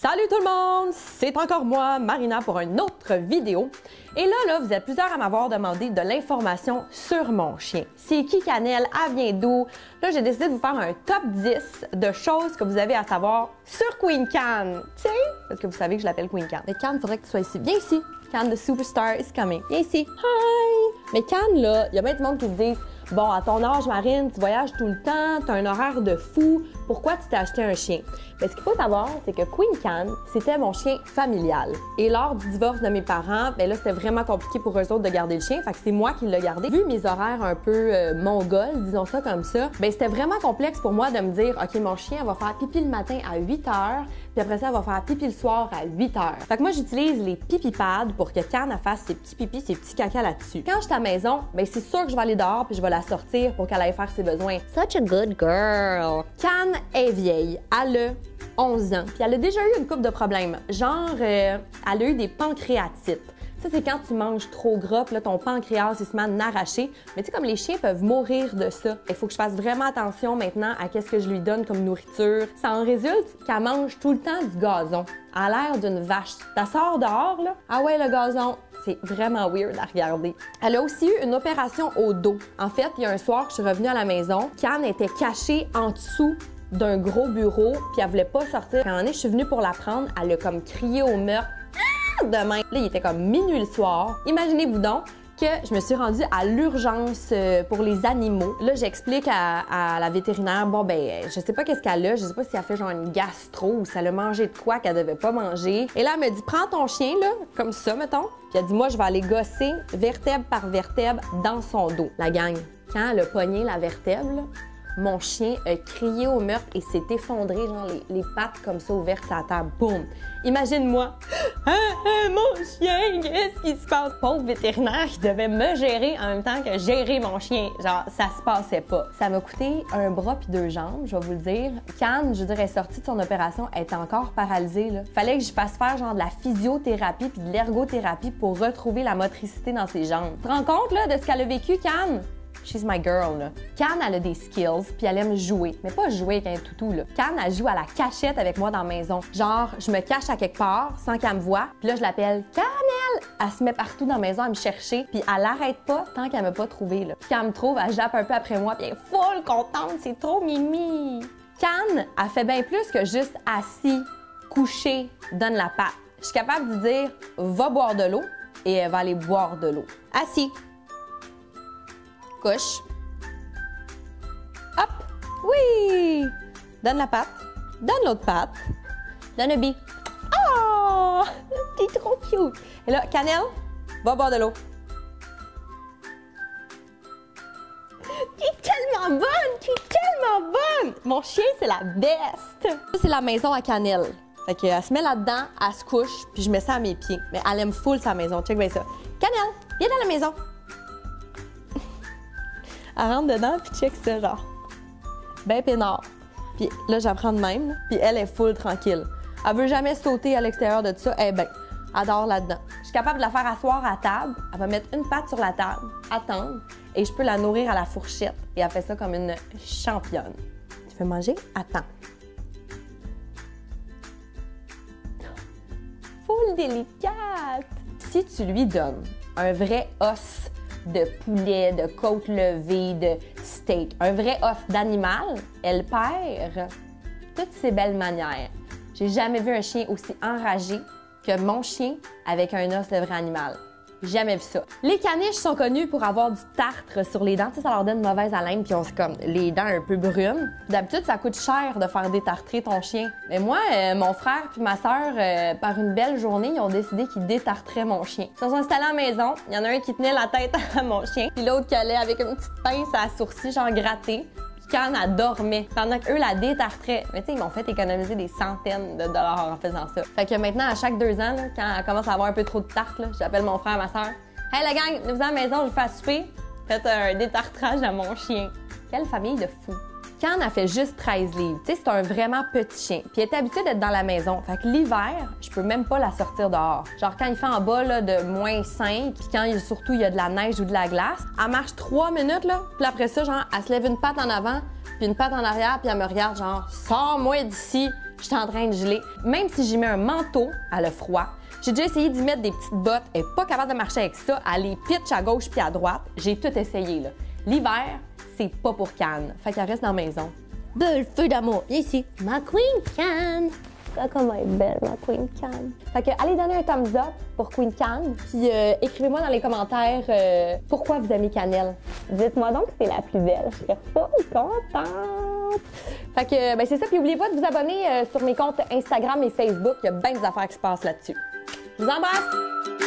Salut tout le monde, c'est encore moi, Marina, pour une autre vidéo. Et là, là, vous êtes plusieurs à m'avoir demandé de l'information sur mon chien. C'est qui Canel? Elle vient d'où? Là, j'ai décidé de vous faire un top 10 de choses que vous avez à savoir sur Queen Can. Sais, parce que vous savez que je l'appelle Queen Can. Mais Can, il faudrait que tu sois ici. Viens ici. Can, the superstar is coming. Viens ici. Hi! Mais Can, là, il y a bien de monde qui se dit Bon, à ton âge, Marine, tu voyages tout le temps, tu as un horaire de fou, pourquoi tu t'es acheté un chien? Mais ce qu'il faut savoir, c'est que Queen Can, c'était mon chien familial. Et lors du divorce de mes parents, ben là, c'était vraiment compliqué pour eux autres de garder le chien, fait que c'est moi qui l'ai gardé. Vu mes horaires un peu euh, mongols, disons ça comme ça, ben c'était vraiment complexe pour moi de me dire, OK, mon chien va faire pipi le matin à 8 heures, puis après ça, elle va faire pipi le soir à 8 heures. Fait que moi, j'utilise les pipi pads pour que Can fasse ses petits pipis, ses petits caca là-dessus. Quand la maison, ben c'est sûr que je vais aller dehors puis je vais la sortir pour qu'elle aille faire ses besoins. Such a good girl. Can est vieille. Elle a 11 ans. Puis elle a déjà eu une coupe de problèmes. Genre, euh, elle a eu des pancréatites. Ça, c'est quand tu manges trop gras, puis là, ton pancréas, il se met à arracher. Mais tu sais, comme les chiens peuvent mourir de ça, il faut que je fasse vraiment attention maintenant à qu'est-ce que je lui donne comme nourriture. Ça en résulte qu'elle mange tout le temps du gazon. À l'air d'une vache. Ta sort dehors, là. Ah ouais, le gazon. C'est vraiment weird à regarder. Elle a aussi eu une opération au dos. En fait, il y a un soir je suis revenue à la maison, Can était cachée en dessous d'un gros bureau, puis elle voulait pas sortir. Quand je suis venue pour la prendre, elle a comme crié au meurtre demain. Là, il était comme minuit le soir. Imaginez-vous donc que je me suis rendue à l'urgence euh, pour les animaux. Là, j'explique à, la vétérinaire, bon, ben, je sais pas qu'est-ce qu'elle a, je sais pas si elle fait genre une gastro ou si elle a mangé de quoi qu'elle devait pas manger. Et là, elle me dit, prends ton chien, là, comme ça, mettons. Puis elle dit, moi, je vais aller gosser vertèbre par vertèbre dans son dos. La gang, quand elle a pogné la vertèbre, mon chien a crié au meurtre et s'est effondré, genre les, pattes comme ça ouvertes à la table. Boum! Imagine-moi, ah, ah, mon chien, qu'est-ce qui se passe? Pauvre vétérinaire qui devait me gérer en même temps que gérer mon chien. Genre, ça se passait pas. Ça m'a coûté un bras puis deux jambes, je vais vous le dire. Cannes, je dirais, sortie de son opération, elle était encore paralysée. Là. Fallait que je fasse faire genre de la physiothérapie puis de l'ergothérapie pour retrouver la motricité dans ses jambes. Tu te rends compte là, de ce qu'elle a vécu, Cannes? She's my girl, là. Can, elle a des skills, puis elle aime jouer. Mais pas jouer avec un toutou, là. Can, elle joue à la cachette avec moi dans la maison. Genre, je me cache à quelque part sans qu'elle me voie, puis là, je l'appelle Canel! Elle se met partout dans la maison à me chercher, puis elle arrête pas tant qu'elle m'a pas trouvé. Puis quand elle me trouve, elle jappe un peu après moi, puis elle est full contente, c'est trop mimi! Can, elle fait bien plus que juste assis, couché, donne la patte. Je suis capable de dire, va boire de l'eau, et elle va aller boire de l'eau. Assis, Couche. Hop! Oui! Donne la patte. Donne l'autre patte. Donne le bi. Oh! T'es trop cute! Et là, Cannelle, va boire de l'eau. T'es tellement bonne! T'es tellement bonne! Mon chien, c'est la best! C'est la maison à Cannelle. Fait qu'elle se met là-dedans, elle se couche, puis je mets ça à mes pieds. Mais elle aime full sa maison. Check bien ça. Cannelle, viens dans la maison. Elle rentre dedans, puis check ça, genre. Ben peinard. Puis là, j'apprends de même, puis elle est full tranquille. Elle veut jamais sauter à l'extérieur de tout ça. Eh ben, adore là-dedans. Je suis capable de la faire asseoir à table. Elle va mettre une patte sur la table, attendre, et je peux la nourrir à la fourchette. Et elle fait ça comme une championne. Tu veux manger? Attends. Full délicate. Si tu lui donnes un vrai os de poulet, de côte levée, de steak. Un vrai os d'animal, elle perd toutes ses belles manières. J'ai jamais vu un chien aussi enragé que mon chien avec un os de vrai animal. Jamais vu ça. Les caniches sont connus pour avoir du tartre sur les dents. ça leur donne une mauvaise haleine, puis on se comme les dents un peu brunes. D'habitude, ça coûte cher de faire détartrer ton chien. Mais moi, euh, mon frère puis ma sœur, euh, par une belle journée, ils ont décidé qu'ils détartreraient mon chien. Ils sont installés à la maison. Il y en a un qui tenait la tête à mon chien, puis l'autre qui allait avec une petite pince à sourcil, genre gratté quand elle dormait, pendant qu'eux la détartraient. Mais tu sais, ils m'ont fait économiser des centaines de dollars en faisant ça. Fait que maintenant, à chaque deux ans, quand elle commence à avoir un peu trop de tarte, j'appelle mon frère, ma soeur. Hey la gang, nous à la maison, je vous fais souper. Faites un détartrage à mon chien. Quelle famille de fous. Quand a fait juste 13 livres, tu sais, c'est un vraiment petit chien. Puis elle est habituée d'être dans la maison. Fait que l'hiver, je peux même pas la sortir dehors. Genre quand il fait en bas de moins 5, puis quand il, surtout il y a de la neige ou de la glace, elle marche 3 minutes là, puis après ça, genre, elle se lève une patte en avant, puis une patte en arrière, puis elle me regarde genre, sors-moi d'ici. je suis en train de geler. Même si j'y mets un manteau, à le froid. J'ai déjà essayé d'y mettre des petites bottes, elle est pas capable de marcher avec ça, elle les pitch à gauche puis à droite. J'ai tout essayé là. L'hiver, c'est pas pour Cannes, fait qu'elle reste dans la maison. Belle feu d'amour, ici. Ma Queen Can. Regarde comment elle est belle, ma Queen Can. Fait que allez donner un thumbs up pour Queen Can, puis euh, écrivez-moi dans les commentaires euh, pourquoi vous aimez Cannelle. Dites-moi donc que c'est la plus belle, je serais pas contente. Fait que ben, c'est ça, puis n'oubliez pas de vous abonner euh, sur mes comptes Instagram et Facebook, il y a bien des affaires qui se passent là-dessus. Je vous embrasse!